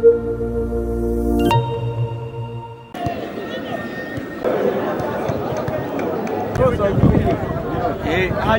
えー、あ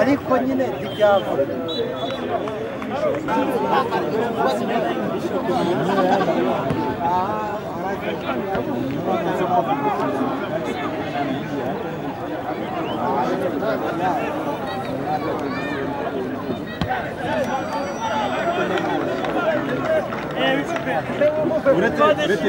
ariko nyine ntibyava uretse uretse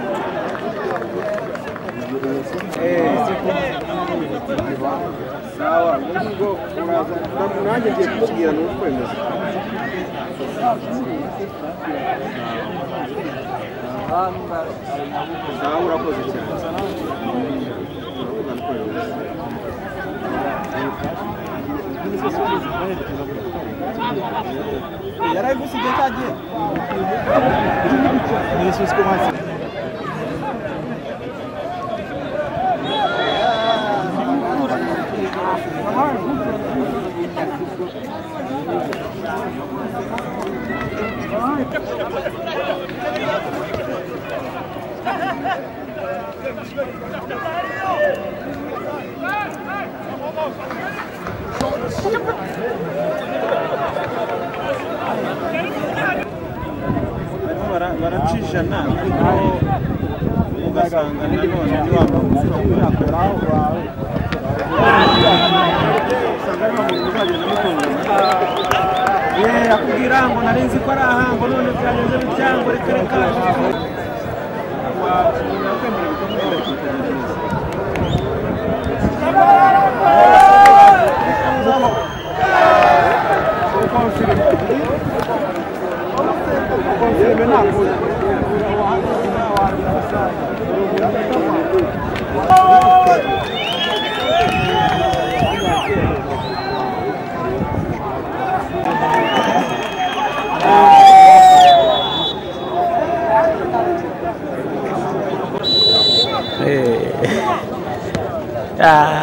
ngo uraza nanjye ngiye kumubwira ni ukwemeza sawa urakoze cyane uravuga ni ukwemeza yarabigusigiye cyagiye barimo bara- baracijana ariko ugasanga nanone yeee akubwira ngo nari nzi ko ari ahango none byageze mu cyango reka reka wakwemera ibikorwa byawe Ah,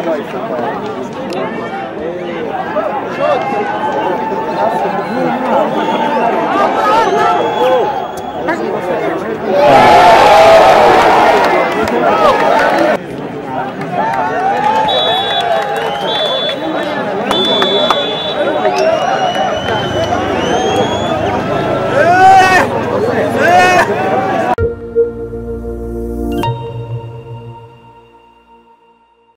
uso. Ah.